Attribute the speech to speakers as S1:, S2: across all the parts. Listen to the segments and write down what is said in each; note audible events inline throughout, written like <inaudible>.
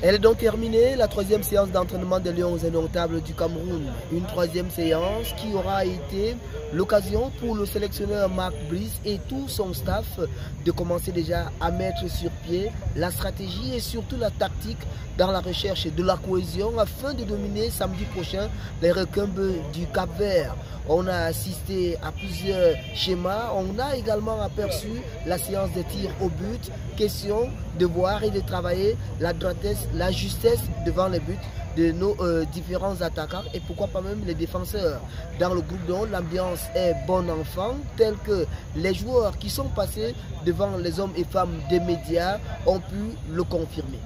S1: Elle est donc terminée, la troisième séance d'entraînement des Lions indomptables du Cameroun. Une troisième séance qui aura été l'occasion pour le sélectionneur Marc Brice et tout son staff de commencer déjà à mettre sur pied la stratégie et surtout la tactique dans la recherche de la cohésion afin de dominer samedi prochain les requins du Cap Vert. On a assisté à plusieurs schémas. On a également aperçu la séance de tir au but. Question de voir et de travailler la droitesse, la justesse devant les buts de nos euh, différents attaquants et pourquoi pas même les défenseurs. Dans le groupe de haut, l'ambiance est bon enfant, tel que les joueurs qui sont passés devant les hommes et femmes des médias ont pu le confirmer.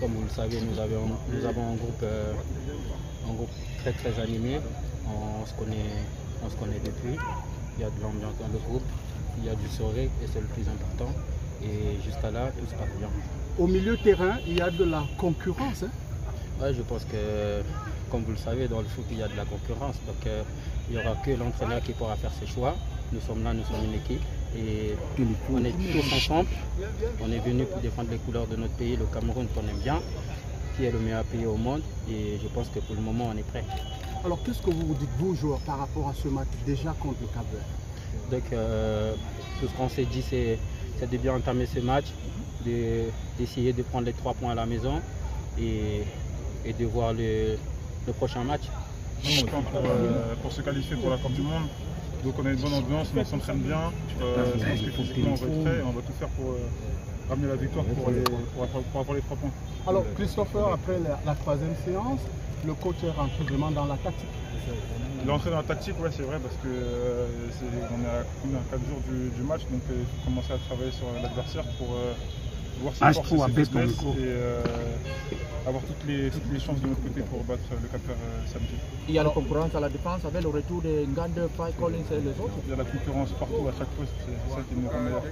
S2: Comme vous le savez, nous avons, euh, un groupe très très animé. On se connaît, on se connaît depuis. Il y a de l'ambiance dans le groupe, il y a du sourire et c'est le plus important. Et jusqu'à là, tout se passe bien.
S3: Au milieu terrain, il y a de la concurrence. Hein
S2: je pense que, comme vous le savez, dans le foot, il y a de la concurrence. Donc, euh, il n'y aura que l'entraîneur qui pourra faire ses choix. Nous sommes là, nous sommes une équipe. Et on est tous ensemble. On est venus pour défendre les couleurs de notre pays, le Cameroun qu'on aime bien, qui est le meilleur pays au monde. Et je pense que pour le moment, on est prêt.
S3: Alors, qu'est-ce que vous vous dites, vous, joueurs, par rapport à ce match déjà contre le Cap
S2: Donc, euh, tout ce qu'on s'est dit, c'est de bien entamer ce match, d'essayer de, prendre les trois points à la maison et, de voir le, prochain match.
S4: Euh, pour, se qualifier pour la Coupe du Monde. Donc on a une bonne ambiance, on s'entraîne bien. Euh, je pense que physiquement on et on va tout faire pour euh, ramener la victoire pour, avoir les trois points.
S3: Alors Christopher, après la, troisième séance, le coach est rentré vraiment dans la tactique.
S4: Il est rentré dans la tactique, ouais c'est vrai, parce que on est à, 4 jours du, match, donc il faut commencer à travailler sur l'adversaire pour voir ses forces et ses et euh, avoir toutes les, toutes les chances de notre côté pour battre le Cap euh, samedi.
S3: Il y a la concurrence à la défense avec le retour de Ngande, Fay, Collins et les autres?
S4: Il y a la concurrence partout, à chaque poste, c'est ça qui nous rend meilleurs.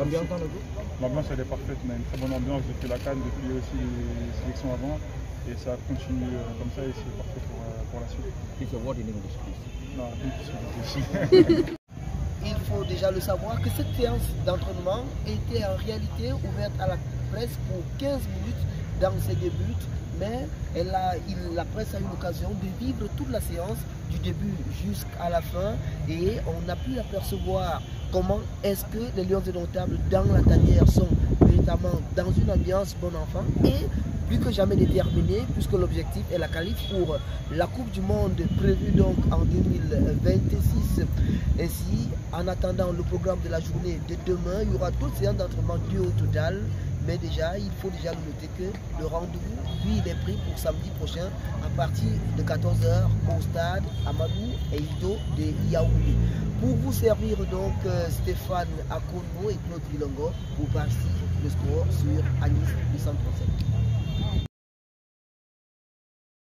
S3: L'ambiance dans le groupe
S4: L'ambiance elle est parfaite, on a une très bonne ambiance depuis la Cannes, depuis aussi les sélections avant. Et ça continue euh, comme ça et c'est parfait pour, pour la suite.
S3: It's a word in English,
S4: Non, English. <laughs>
S1: il faut déjà le savoir que cette séance d'entraînement était en réalité ouverte à la presse pour 15 minutes dans ses débuts, mais elle a, la presse a eu l'occasion de vivre toute la séance du début jusqu'à la fin et on a pu apercevoir comment est-ce que les Lions indomptables dans la tanière sont véritablement dans une ambiance bon enfant et plus que jamais déterminé puisque l'objectif est la qualif pour la Coupe du Monde prévue donc en 2026. Ainsi, en attendant le programme de la journée de demain, il y aura d'autres séances d'entraînement du au total. Mais déjà, il faut déjà noter que le rendez-vous, lui, il est pris pour samedi prochain à partir de 14h au stade Amadou et Ido de Yaoundé. Pour vous servir donc euh, Stéphane Akono et Claude Vilongo pour passer le score sur Anis 837.